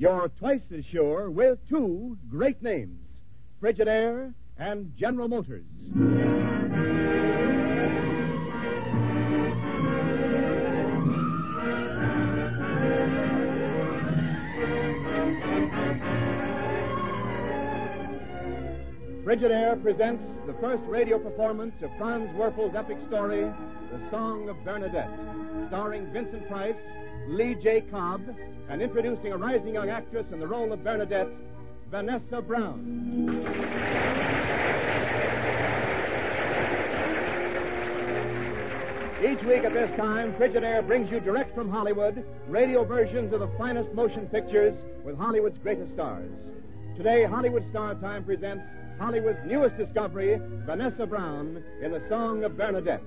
You're twice as sure with two great names Frigidaire and General Motors. Frigidaire presents the first radio performance of Franz Werfel's epic story, The Song of Bernadette, starring Vincent Price, Lee J. Cobb, and introducing a rising young actress in the role of Bernadette, Vanessa Brown. Each week at this time, Frigidaire brings you direct from Hollywood radio versions of the finest motion pictures with Hollywood's greatest stars. Today, Hollywood Star Time presents Hollywood's newest discovery, Vanessa Brown, in the Song of Bernadette.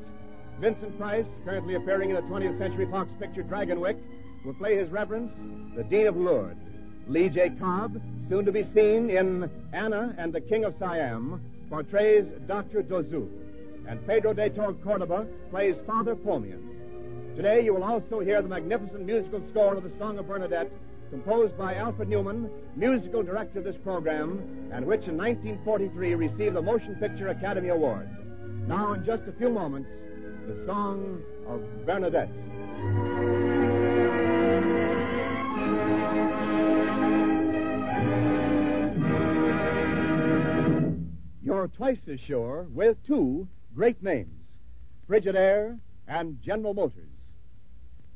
Vincent Price, currently appearing in the 20th Century Fox picture Dragonwyck, will play His Reverence, the Dean of Lourdes. Lee J. Cobb, soon to be seen in Anna and the King of Siam, portrays Dr. Dozous. And Pedro de Cordova plays Father Pomian. Today you will also hear the magnificent musical score of the Song of Bernadette, composed by Alfred Newman, musical director of this program, and which in 1943 received the Motion Picture Academy Award. Now, in just a few moments, the Song of Bernadette. You're twice as sure with two great names Frigidaire and General Motors.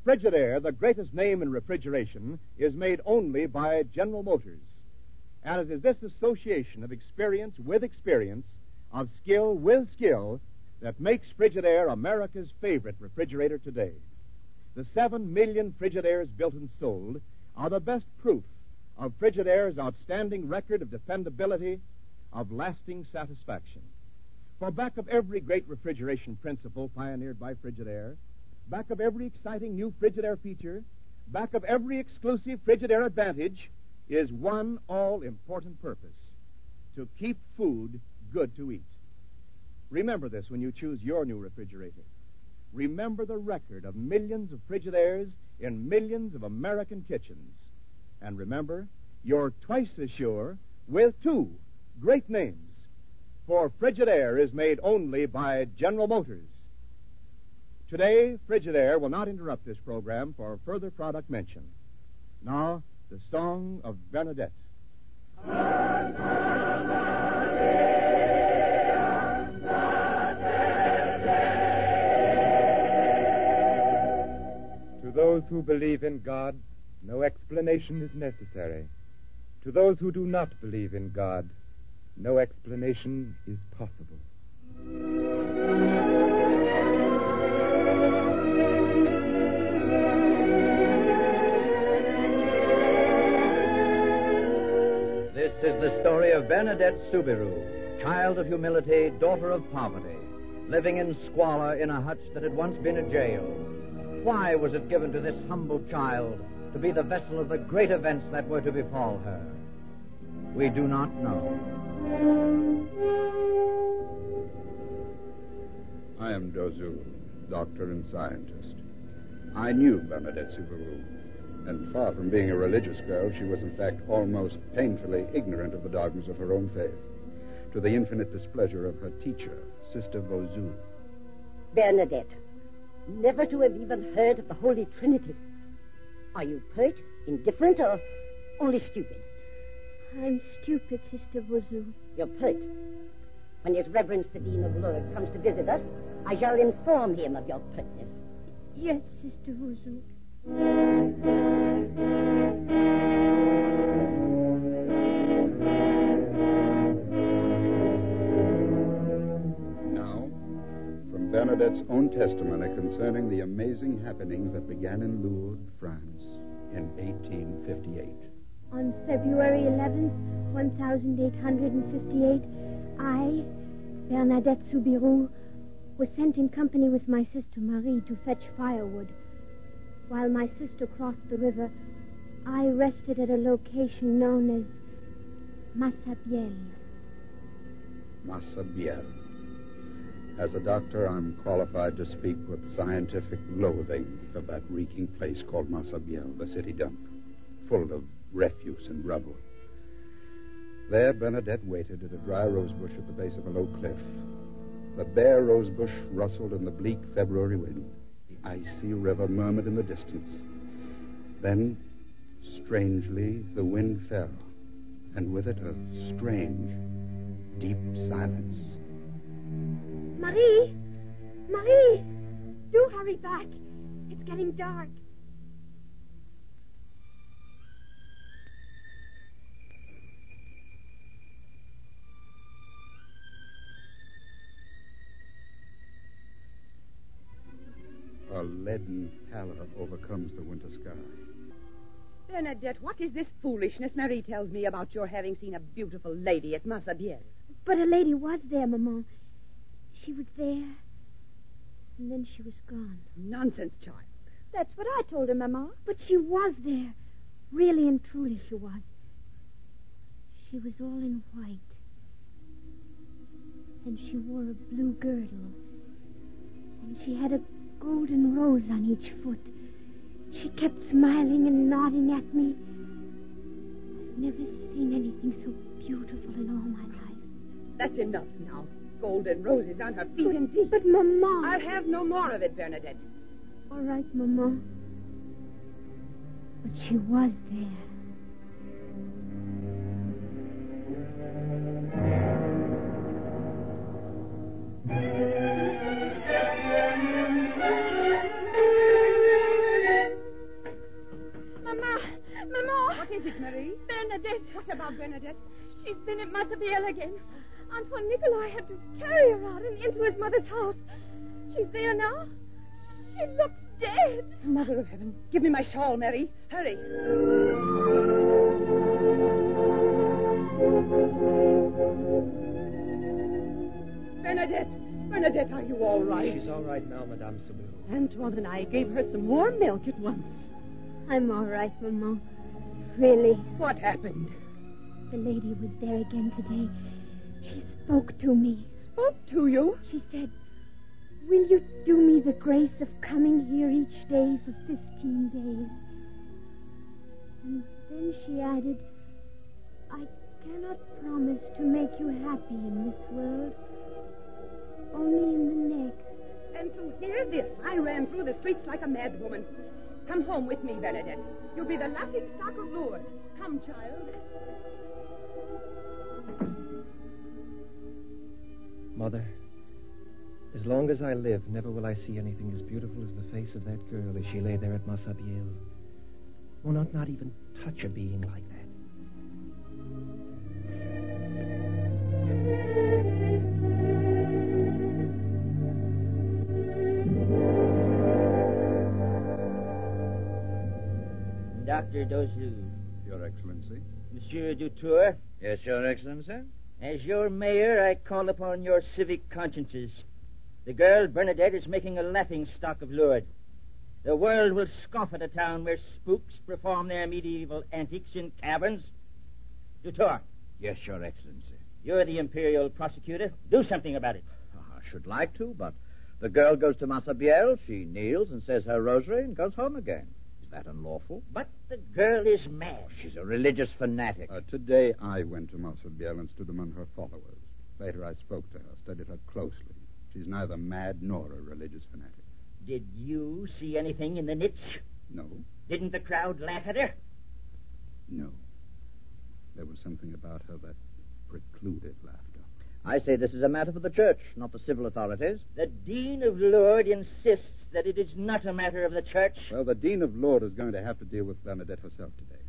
Frigidaire, the greatest name in refrigeration, is made only by General Motors. And it is this association of experience with experience, of skill with skill, that makes Frigidaire America's favorite refrigerator today. The seven million Frigidaires built and sold are the best proof of Frigidaire's outstanding record of dependability, of lasting satisfaction. For back of every great refrigeration principle pioneered by Frigidaire, back of every exciting new Frigidaire feature, back of every exclusive Frigidaire advantage, is one all important purpose to keep food good to eat. Remember this when you choose your new refrigerator. Remember the record of millions of Frigidaires in millions of American kitchens. And remember, you're twice as sure with two great names. For Frigidaire is made only by General Motors. Today, Frigidaire will not interrupt this program for further product mention. Now, the Song of Bernadette. Those who believe in God, no explanation is necessary. To those who do not believe in God, no explanation is possible. This is the story of Bernadette Soubirous, child of humility, daughter of poverty, living in squalor in a hutch that had once been a jail. Why was it given to this humble child to be the vessel of the great events that were to befall her? We do not know. I am Dozous, doctor and scientist. I knew Bernadette Soubirous, and far from being a religious girl, she was in fact almost painfully ignorant of the dogmas of her own faith, to the infinite displeasure of her teacher, Sister Vauzous. Bernadette, never to have even heard of the Holy Trinity. Are you pert, indifferent, or only stupid? I'm stupid, Sister Vauzous. You're pert. When His Reverence the Dean of Lourdes comes to visit us, I shall inform him of your pertness. Yes, Sister Vauzous. Bernadette's own testimony concerning the amazing happenings that began in Lourdes, France, in 1858. On February 11th, 1858, I, Bernadette Soubirous, was sent in company with my sister Marie to fetch firewood. While my sister crossed the river, I rested at a location known as Massabielle. Massabielle. As a doctor, I'm qualified to speak with scientific loathing of that reeking place called Massabielle, the city dump. full of refuse and rubble. There, Bernadette waited at a dry rose bush at the base of a low cliff. The bare rose bush rustled in the bleak February wind. The icy river murmured in the distance. Then, strangely, the wind fell, and with it a strange, deep silence. Marie! Marie! Do hurry back. It's getting dark. A leaden pallor overcomes the winter sky. Bernadette, what is this foolishness Marie tells me about your having seen a beautiful lady at Massabielle? But a lady was there, Maman. She was there, and then she was gone. Nonsense, child. That's what I told her, Maman. But she was there. Really and truly she was. She was all in white. And she wore a blue girdle. And she had a golden rose on each foot. She kept smiling and nodding at me. I've never seen anything so beautiful in all my life. That's enough now. Golden roses on her feet But, indeed. but Maman. I'll have no more of it, Bernadette. All right, Maman. But she was there. Mama, Mama. What is it, Marie? Bernadette. What about Bernadette? She's been at Massabielle again. Antoine Nicolau had to carry her out and into his mother's house. She's there now. She looks dead. Mother of heaven, give me my shawl, Mary. Hurry. Bernadette, Bernadette, are you all right? She's all right now, Madame Soubirous. Antoine and I gave her some warm milk at once. I'm all right, Maman. Really. What happened? The lady was there again today. Spoke to me. Spoke to you? She said, Will you do me the grace of coming here each day for 15 days? And then she added, I cannot promise to make you happy in this world, only in the next. And to hear this, I ran through the streets like a madwoman. Come home with me, Bernadette. You'll be the laughing stock of Lourdes. Come, child. Mother, as long as I live, never will I see anything as beautiful as the face of that girl as she lay there at Massabielle. Oh, not, not even touch a being like that. Dr. Dozous, Your Excellency. Monsieur Dutour, Yes, Your Excellency? As your mayor, I call upon your civic consciences. The girl Bernadette is making a laughing stock of Lourdes. The world will scoff at a town where spooks perform their medieval antics in caverns. Dutour, Yes, Your Excellency. you're the imperial prosecutor. Do something about it. Ah, I should like to, but the girl goes to Massabielle, she kneels and says her rosary and goes home again. That unlawful? But the girl is mad. She's a religious fanatic. Uh, today I went to Massabielle and stood among her followers. Later I spoke to her, studied her closely. She's neither mad nor a religious fanatic. Did you see anything in the niche? No, Didn't the crowd laugh at her? no. There was something about her that precluded laughter. I say this is a matter for the church, not the civil authorities. The Dean of Lourdes insists that it is not a matter of the church. Well, the Dean of Lourdes is going to have to deal with Bernadette herself today.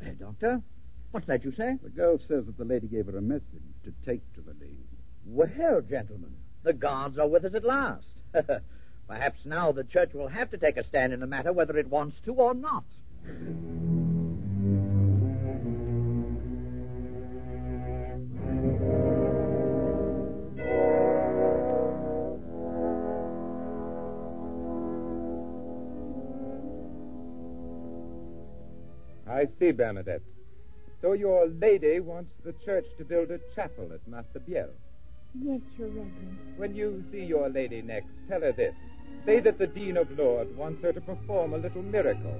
Hey, Doctor, what's that you say? The girl says that the lady gave her a message to take to the Dean. Well, gentlemen, the gods are with us at last. Perhaps now the church will have to take a stand in the matter whether it wants to or not. I see, Bernadette. So your lady wants the church to build a chapel at Massabielle. Yes, Your Reverence. When you see your lady next, tell her this. Say that the Dean of Lourdes wants her to perform a little miracle.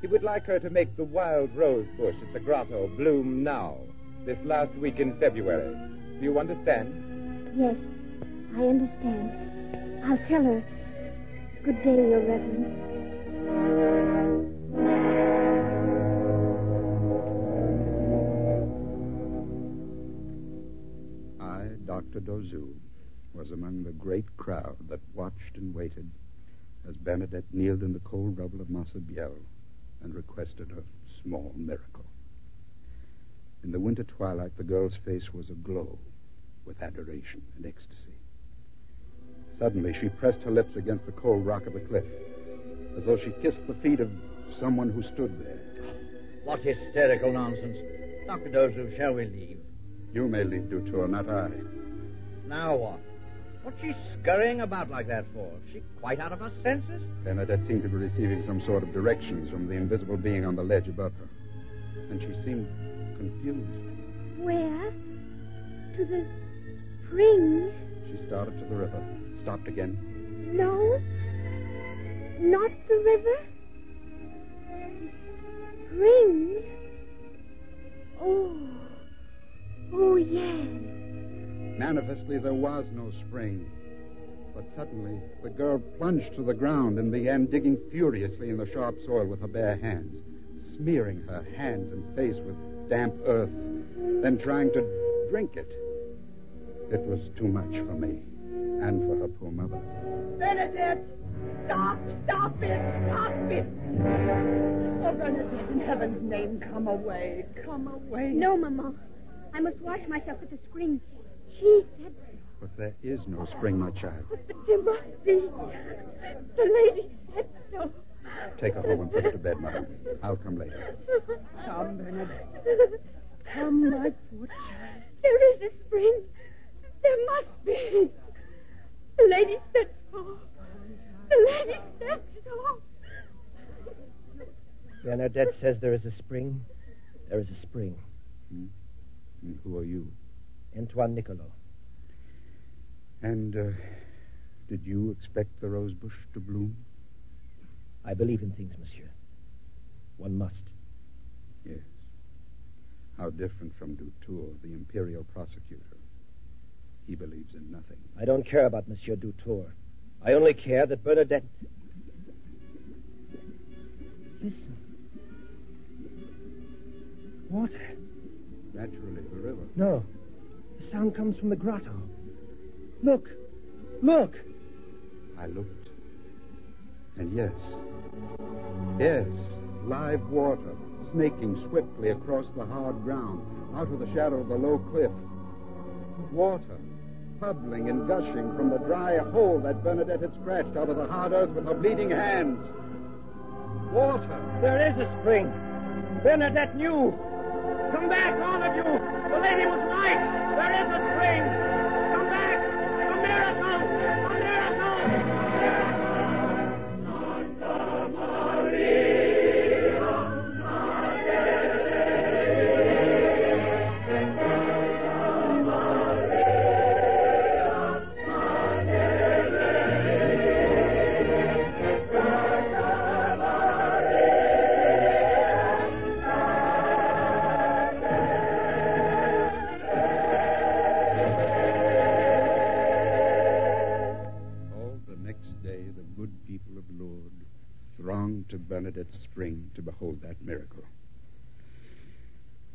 He would like her to make the wild rose bush at the grotto bloom now, this last week in February. Do you understand? Yes, I understand. I'll tell her. Good day, Your Reverence. Dr. Dozous, was among the great crowd that watched and waited as Bernadette kneeled in the cold rubble of Massabielle and requested a small miracle. In the winter twilight, the girl's face was aglow with adoration and ecstasy. Suddenly, she pressed her lips against the cold rock of the cliff, as though she kissed the feet of someone who stood there. What hysterical nonsense. Dr. Dozous, shall we leave? You may leave Dutour, not I. Now what? What's she scurrying about like that for? Is she quite out of her senses? Bernadette seemed to be receiving some sort of directions from the invisible being on the ledge above her. And she seemed confused. Where? To the spring? She started to the river, stopped again. No. Not the river. Spring. Oh. Oh, yes. Manifestly, there was no spring. But suddenly, the girl plunged to the ground and began digging furiously in the sharp soil with her bare hands, smearing her hands and face with damp earth, then trying to drink it. It was too much for me and for her poor mother. Bernadette! Stop! Stop it! Stop it! Oh, Bernadette, in heaven's name, come away. Come away. No, Mamma. I must wash myself at the spring. She said But there is no spring, my child. but there must be. The lady said so. Take her home and put her to bed, Mother. I'll come later. Come, Bernadette. Come, my poor child. There is a spring. There must be. The lady said so. The lady said so. Bernadette says there is a spring. There is a spring. Hmm? And who are you? Antoine Nicolau. And uh, did you expect the rose bush to bloom? I believe in things, monsieur. One must. Yes. How different from Dutour, the imperial prosecutor. He believes in nothing. I don't care about Monsieur Dutour. I only care that Bernadette. Listen. Water. Naturally, the river. No. The sound comes from the grotto. Look. Look. I looked. And yes. Yes, live water, snaking swiftly across the hard ground, out of the shadow of the low cliff. Water, bubbling and gushing from the dry hole that Bernadette had scratched out of the hard earth with her bleeding hands. Water. There is a spring. Bernadette knew. Come back, all of you. The lady was right. There is a spring. Come back. A miracle.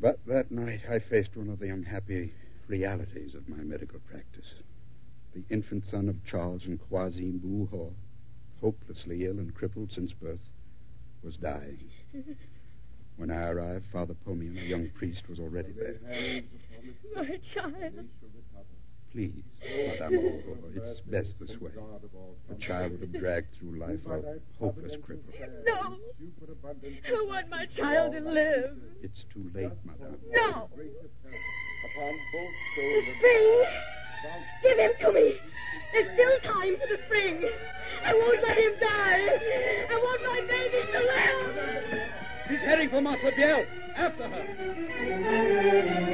But that night, I faced one of the unhappy realities of my medical practice. The infant son of Charles and Croisine Bouhouhorts, hopelessly ill and crippled since birth, was dying. When I arrived, Father Pomian, a young priest, was already there. My child. Please, Madame Aurore, it's best this way. A child would have dragged through life a hopeless cripple. No. I want my child to live. It's too late, Madame. No. The spring. Give him to me. There's still time for the spring. I won't let him die. I want my baby to live. She's heading for Massabielle. After her.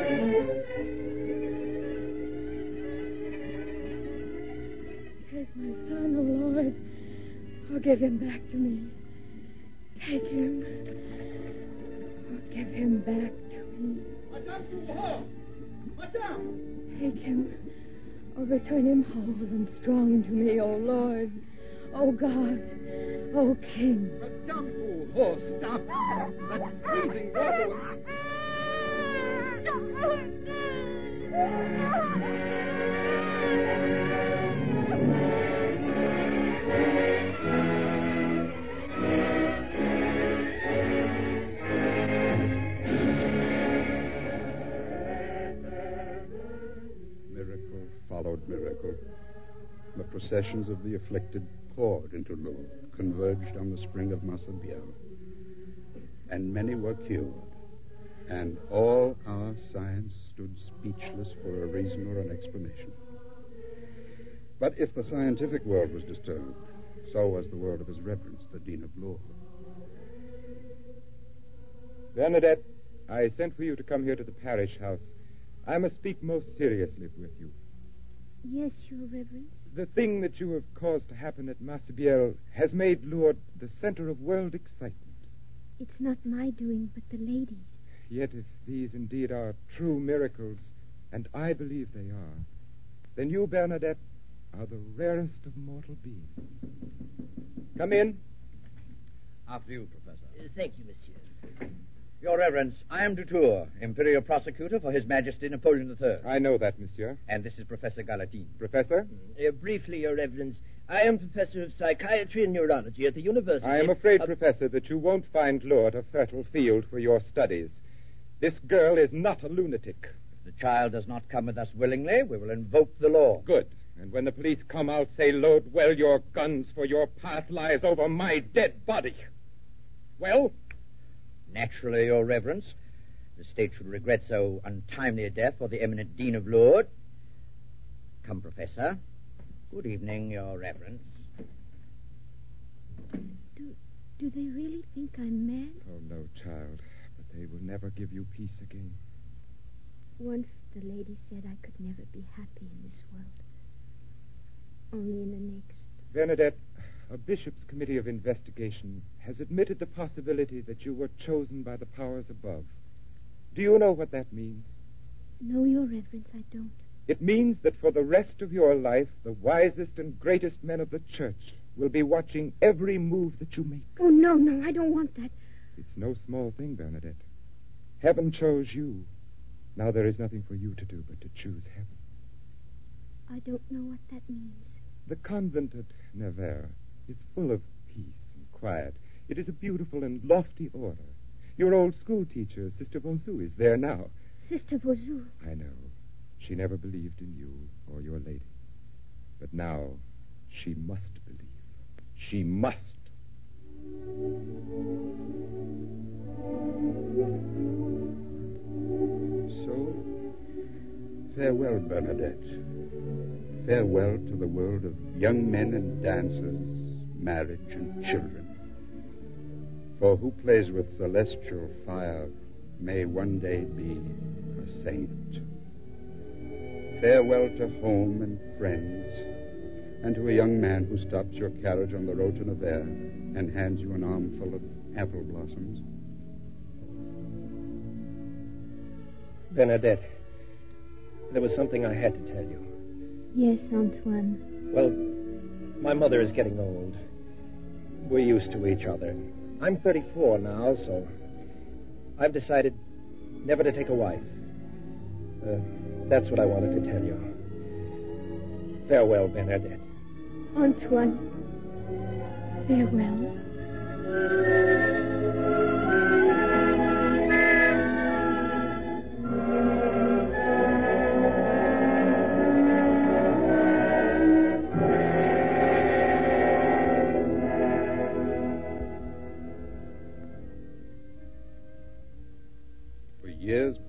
Give him back to me. Take him. Give him back to me. Madame Dubois! Madame! Take him. Oh, return him whole and strong to me, O Lord. O God. O King. Madame Dubois, oh, stop! That freezing water miracle. The processions of the afflicted poured into Lourdes, converged on the spring of Massabielle. And many were cured. And all our science stood speechless for a reason or an explanation. But if the scientific world was disturbed, so was the world of His Reverence, the Dean of Lourdes. Bernadette, I sent for you to come here to the parish house. I must speak most seriously with you. Yes, Your Reverence. The thing that you have caused to happen at Massabielle has made Lourdes the center of world excitement. It's not my doing, but the lady's. Yet if these indeed are true miracles, and I believe they are, then you, Bernadette, are the rarest of mortal beings. Come in. After you, Professor. Uh, thank you, monsieur. Your Reverence, I am Dutour, Imperial Prosecutor for His Majesty Napoleon III. I know that, monsieur. And this is Professor Galatine. Professor? Uh, briefly, Your Reverence, I am Professor of Psychiatry and Neurology at the University. I am afraid, of... Professor, that you won't find Lourdes a fertile field for your studies. This girl is not a lunatic. If the child does not come with us willingly, we will invoke the law. Good. And when the police come, I'll say, load well your guns, for your path lies over my dead body. Well? Naturally, Your Reverence. The state should regret so untimely a death for the eminent Dean of Lourdes. Come, Professor. Good evening, Your Reverence. Do, do they really think I'm mad? Oh, no, child. But they will never give you peace again. Once the lady said I could never be happy in this world. Only in the next. Bernadette, a bishop's committee of investigation has admitted the possibility that you were chosen by the powers above. Do you know what that means? No, Your Reverence, I don't. It means that for the rest of your life, the wisest and greatest men of the church will be watching every move that you make. Oh, no, no, I don't want that. It's no small thing, Bernadette. Heaven chose you. Now there is nothing for you to do but to choose heaven. I don't know what that means. The convent at Nevers is full of peace and quiet. It is a beautiful and lofty order. Your old school teacher, Sister Vauzous, is there now. Sister Vauzous. I know. She never believed in you or your lady. But now she must believe. She must. So, farewell, Bernadette. Farewell to the world of young men and dances, marriage and children. For who plays with celestial fire may one day be a saint. Farewell to home and friends, and to a young man who stops your carriage on the road to Nevers and hands you an armful of apple blossoms. Bernadette, there was something I had to tell you. Yes, Antoine. Well, my mother is getting old. We're used to each other. I'm 34 now, so I've decided never to take a wife. Uh, that's what I wanted to tell you. Farewell, Bernadette. Antoine. Farewell.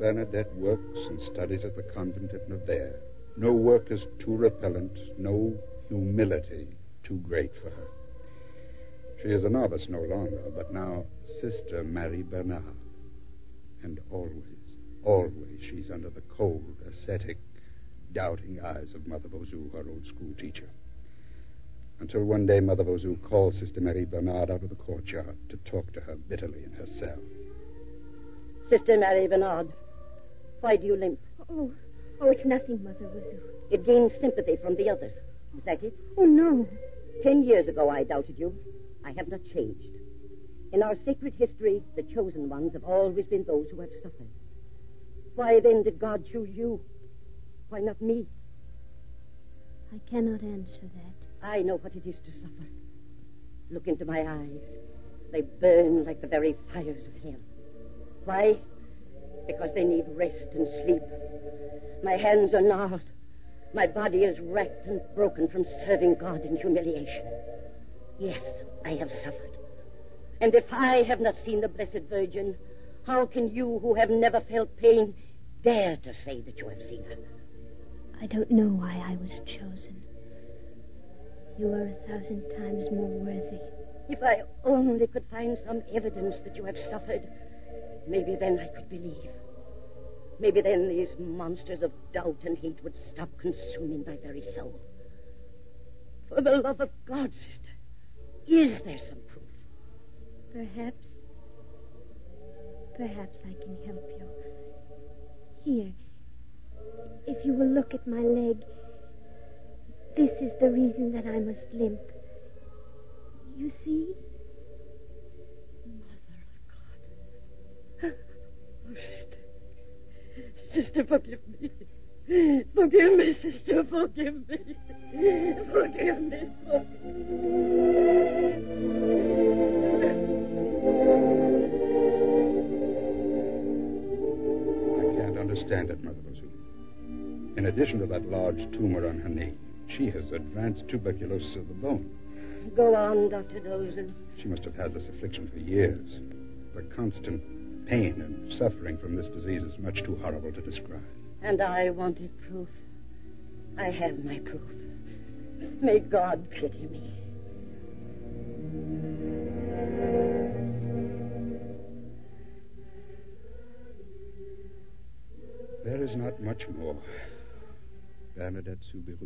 Bernadette works and studies at the convent at Nevers. No work is too repellent, no humility too great for her. She is a novice no longer, but now Sister Marie Bernard. And always, always she's under the cold, ascetic, doubting eyes of Mother Vauzous, her old school teacher. Until one day Mother Vauzous called Sister Marie Bernard out of the courtyard to talk to her bitterly in her cell. Sister Mary Bernard, why do you limp? Oh, oh, it's nothing, Mother Vauzous. It gains sympathy from the others. Is that it? Oh, no. Ten years ago I doubted you. I have not changed. In our sacred history, the chosen ones have always been those who have suffered. Why then did God choose you? Why not me? I cannot answer that. I know what it is to suffer. Look into my eyes. They burn like the very fires of hell. Why? Because they need rest and sleep. My hands are gnarled. My body is racked and broken from serving God in humiliation. Yes, I have suffered. And if I have not seen the Blessed Virgin, how can you who have never felt pain dare to say that you have seen her? I don't know why I was chosen. You are a thousand times more worthy. If I only could find some evidence that you have suffered, maybe then I could believe. Maybe then these monsters of doubt and hate would stop consuming my very soul. For the love of God, sister, is there some proof? Perhaps. Perhaps I can help you. Here. If you will look at my leg, this is the reason that I must limp. You see? Mother of God. Oh, sister. Sister, forgive me. Forgive me, sister. Forgive me. Forgive me. I can't understand it, Mother Vauzous. In addition to that large tumor on her knee, she has advanced tuberculosis of the bone. Go on, Dr. Dozous. She must have had this affliction for years. The constant pain and suffering from this disease is much too horrible to describe. And I wanted proof. I have my proof. May God pity me. There is not much more. Bernadette Soubirous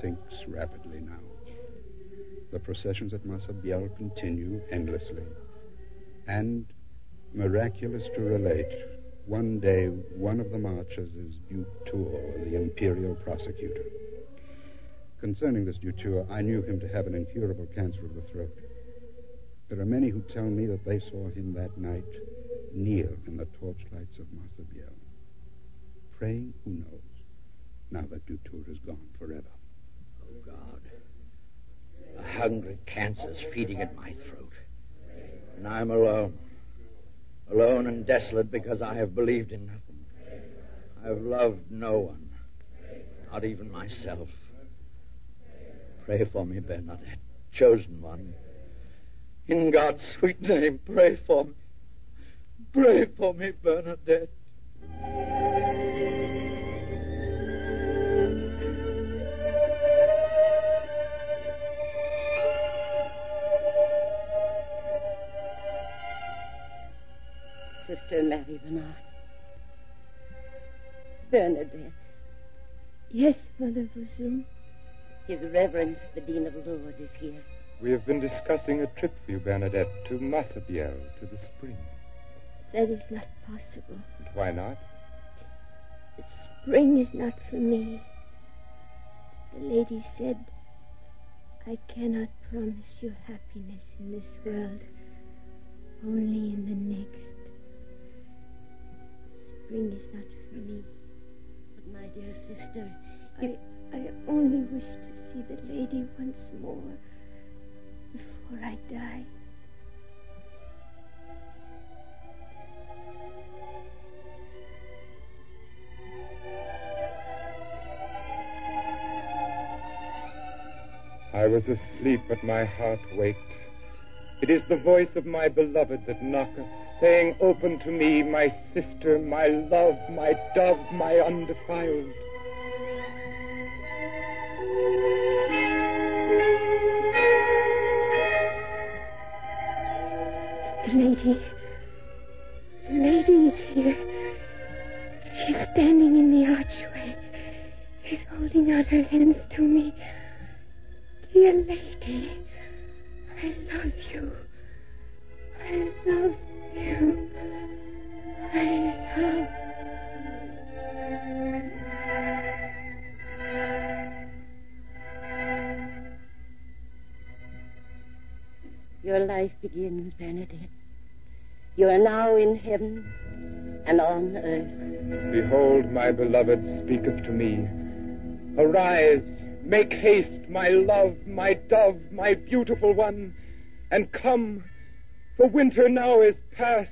sinks rapidly now. The processions at Massabielle continue endlessly. And, miraculous to relate, one day one of the marchers is Dutour, the imperial prosecutor. Concerning this Dutour, I knew him to have an incurable cancer of the throat. There are many who tell me that they saw him that night kneel in the torchlights of Massabielle. Praying, who knows, now that Dutour is gone forever. Oh, God. A hungry cancer's feeding at my throat. And I'm alone. Alone and desolate because I have believed in nothing. I've loved no one. Not even myself. Pray for me, Bernadette, chosen one. In God's sweet name, pray for me. Pray for me, Bernadette. Sister Mary Bernard. Bernadette. Yes, Mother Vauzous. His Reverence, the Dean of Lourdes, is here. We have been discussing a trip for you, Bernadette, to Massabielle, to the spring. That is not possible. And why not? The spring is not for me. The lady said, I cannot promise you happiness in this world, only in the next. Spring is not for me. But, my dear sister, I, I only wish to see the lady once more before I die. I was asleep, but my heart waked. It is the voice of my beloved that knocketh, saying, Open to me, my sister, my love, my dove, my undefiled. The lady. The lady is here. She's standing in the archway. She's holding out her hands to me. Dear lady, I love you. I love you. Love. Your life begins, Benedict. You are now in heaven and on earth. Behold, my beloved speaketh to me. Arise, make haste, my love, my dove, my beautiful one, and come for winter now is past.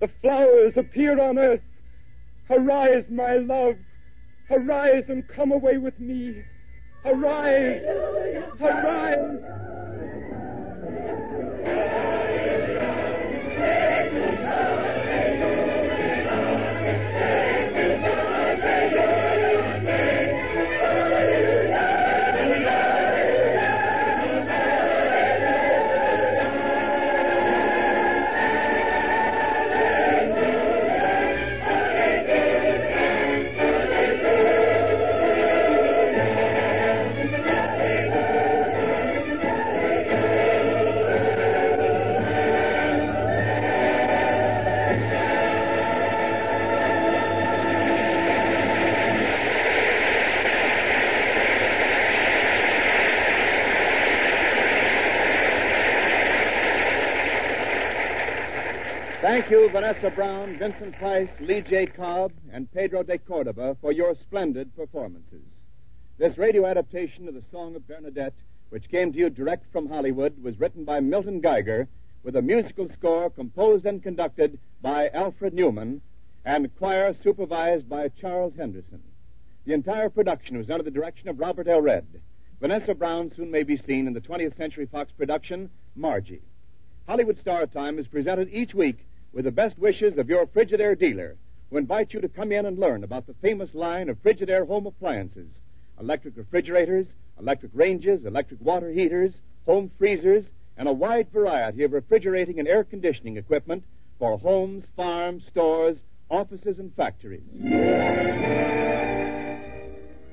The flowers appear on earth. Arise, my love. Arise and come away with me. Arise! Arise! Thank you, Vanessa Brown, Vincent Price, Lee J. Cobb, and Pedro de Cordova for your splendid performances. This radio adaptation of the Song of Bernadette, which came to you direct from Hollywood, was written by Milton Geiger with a musical score composed and conducted by Alfred Newman and choir supervised by Charles Henderson. The entire production was under the direction of Robert L. Redd. Vanessa Brown soon may be seen in the 20th Century Fox production, Margie. Hollywood Star Time is presented each week with the best wishes of your Frigidaire dealer, who invites you to come in and learn about the famous line of Frigidaire home appliances electric refrigerators, electric ranges, electric water heaters, home freezers, and a wide variety of refrigerating and air conditioning equipment for homes, farms, stores, offices, and factories.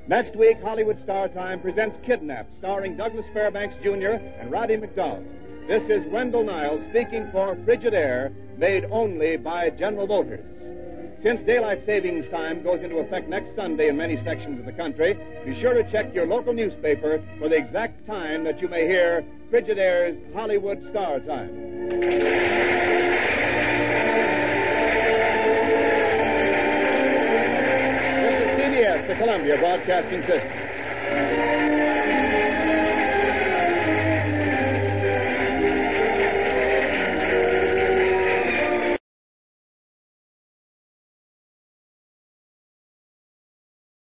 Next week, Hollywood Star Time presents Kidnap, starring Douglas Fairbanks Jr. and Roddy McDowall. This is Wendell Niles speaking for Frigidaire, made only by General Motors. Since daylight savings time goes into effect next Sunday in many sections of the country, be sure to check your local newspaper for the exact time that you may hear Frigidaire's Hollywood Star Time. The Columbia Broadcasting System.